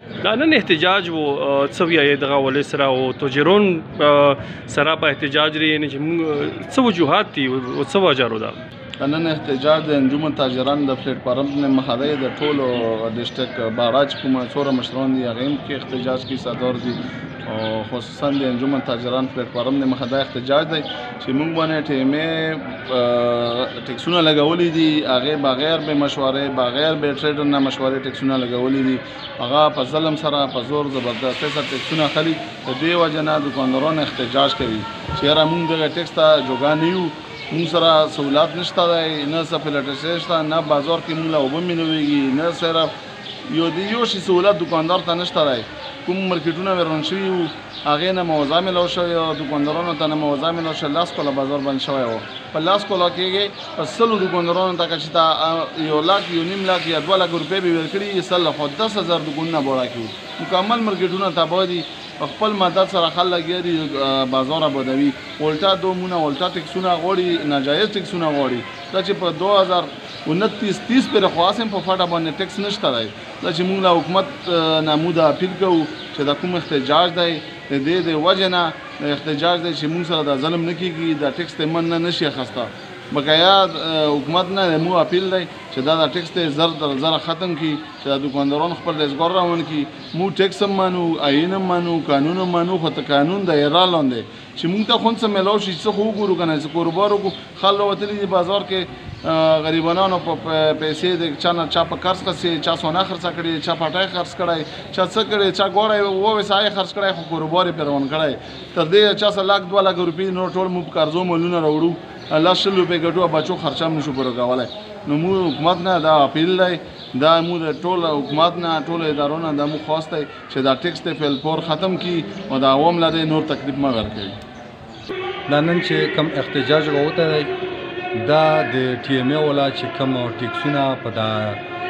دا نن احتجاج وو څو یې دغه ولې سره او توجرون سره په احتجاج لري نه چې څو وجوهات دي او څو وجارو ده نن احتجاج د انجمن تاجران د پلیټ فارم نه مخاله د ټولو ډیسټریکټ باراج کومه څوره مشران دي هغه هم کې احتجاج کې صدر دي او خو پاکستان د انجمن تاجران پلیټفارم د مخه دا احتجاج دی چې موږ باندې ټیمې ټیکسونه لګولې دي هغه بغیر به مشورې بغیر به ټریډر نه مشورې ټیکسونه لګولې دي هغه په ظلم سره په زور زبردستۍ سره ټیکسونه خلی د دې وجه نه دکانداران احتجاج کوي چې یاره موږ دغه ټیکس ته جوګا نه یو موږ سره سهولت نشته دی نه څه فلټر شته نه بازار کې موږ له اوبه مینويږي نه سره یو د یو شي سهولت دوکاندار ته نشته دی کوم مارکیټونه ویران شوي وو هغې نه موضع ملاو شوې وه دوکاندارانو ته نه موضع ملاو شوه لس کاله بازار بند شوی و په لس کاله کېږي په سلو دوکاندارانو ته که چې تا یو لک یو نیم لک یا دوه لک روپۍ به یې ورکړي سل خو دس هزار دوکانونه باړه کې وو مکمل مارکیټونه تباه دي په خپل مدد سره خل لګیا دي بازار آبادوي الټا دومونه الټا ټکسونه غواړي ناجایز ټکسونه غواړي دا چې په دوه هزار انتیس تیس پر خواسم په فټه باندې ټیکس نشته دی دا چې موږ له حکومت نه موږ دا اپیل کوو چې دا کوم احتجاج دی د دې د وجه نه د احتجاج دی چې موږ سره دا ظلم نه کیږي دا ټیکس ته من نه نشي اخسته بقایا حکومت نه مو اپیل دی چې دا دا ټیکس ته زر در زر ختم کی چې دا دکانداران خپل رزګار روان کی مو ټیکس منو عین منو قانون منو خو ته قانون د ایران لاندې چی مونږ ته خون څه ملاو شی څه خو وګورو کنه څه کاروبار وکړو خل راوتلی دی بازار کې غریبانانو په پیسې د چا نه چا په قرض خسي چا سونه خرڅ کړي چا پټای خرڅ کړي چا څه کړي چا ګوره و وسای خرڅ کړي خو کاروبار په روان کړي تر دې چا سره لاک 2 لک روپی نو ټول مو قرضو مولونه راوړو الله شل روپی ګټو بچو خرچه نشو پر کولای نو مو حکومت نه دا اپیل دی دا مو د ټول حکومت نه ټول ادارو نه دا مو خواسته چه دا ټیکس ته فیل پور ختم کی او دا عوام لا دی نور تکلیف مه ورکوي دا نن چې کم احتجاج وته دی دا د ټي ایم ای ولا چې کم ټیکسونه په دا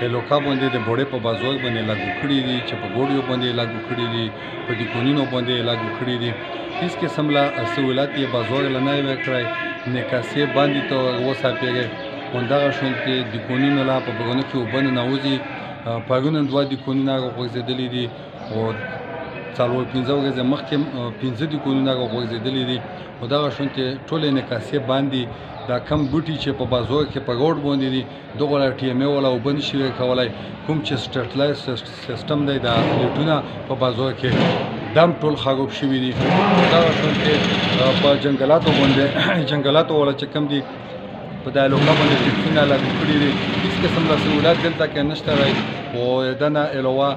هلوکا باندې د بوړې په بازوګ باندې لاګو کړی دي چې په ګوډیو باندې لاګو کړی دي په دې کونینو باندې لاګو کړی دي هیڅ قسم لا سہولت یې بازوګ لنه وکړای نکاسې باندې ته وساتېږي همدغه شونتې د کونینو لا په بغونو کې وبنه نوځي پرون هم دوه دیکونونه راغورځېدلي دي او څلور پنځه ورځې مخکې هم پنځه دیکونونه راغورځېدلي دي خو دغه شان چې ټولې انعکاسیې بند دي دا کم بوټي چې په بازار کې په روډ باندې دي دغو له ټي ایم اې والا اوبه نه شي ورکولی کوم چې سټرټلایز سیسټم دی دا لیټونه په بازار کې دم ټول خراب شوي دي دغه شان چې په جنګلاتو باندې جنګلاتو والا چې کوم دي په دا علاقه باندې چې څونه لاګو کړي دي هیڅ قسم د سہولت دلته کې نشته دی او دنه علاوه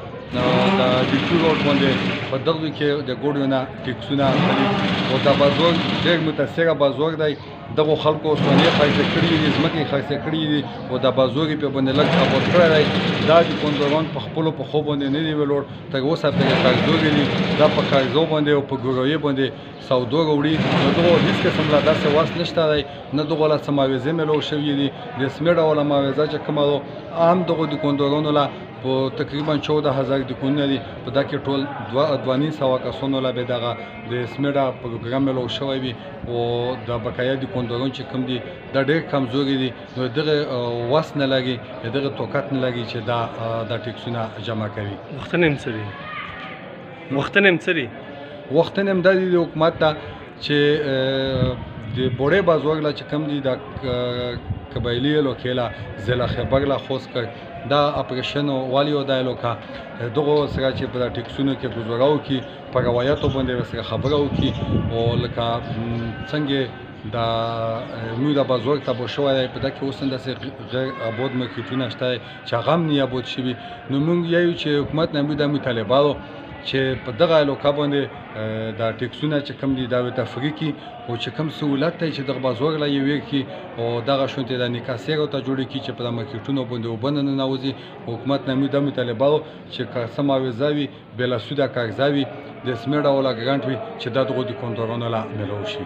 د ډیټو روډ باندې په دغه کې د ګوډو نه ټیکسونه اخلي او دا بازار ډېر متاثره بازار دی دغه خلکو سونې خرڅ کړي دي ځمکې خرڅ کړي دي او دا بازار په باندې لږ خبر کړی دی دا د کندوران په خپل په خو باندې نه دی ولور تر اوسه په کارزو دي دا په کارزو باندې او په ګوروي باندې سودو وروړي نو دغه هیڅ قسم لا داسې وس نشته دی نه دغه لا څه معاوضې ملو شوي دي رسمي ډول معاوضه چې کومه ده عام دغو دکاندارانو لا په تقریبا 14 هزار دکانونه دي په دا کې ټول دوه دواني سوا کسانو لا به دغه د رسمي ډول پروګرام ملو شوی وي او د بقایا دکانداران چې کوم دي دا ډېر کمزوري دي نو دغه وس نه لګي دغه توقعت نه لګي چې دا دا ټیکسونه جمع کوي وختنه هم سړي غوښتنې هم څه دي؟ غوښتنې هم دا دي د حکومت ته چې د بوړې بازوګلا چې کم دي دا قبایلی لو کېلا ضلع خبرلا خوست کړ دا اپریشن والی او دایلو کا دغه سره چې په ټیکسونو کې گزاراو کی په روایتو باندې سره خبره وکي او لکه څنګه دا موږ د بازوګ ته بو شو په دغه اوسنده سره غیر ابود مکیټونه شته چې غم نیابود شوي نو موږ یو چې حکومت نه موږ د مطالبانو چې په دغه علاقه باندې دا ټیکسونه چې کم دي دا وي تفریقي او چې کم سہولت ته چې دغه بازار لا یوې کې او دغه شونته د نکاسیرو ته جوړ کی چې په مارکیټونو باندې وبنه نه نوځي حکومت نه مې د مطالبه چې قسم او زاوی بلا سوده کارزاوی د سمیډه ولا ګرانټ وي چې دغه د کنټرول نه لا ملو شي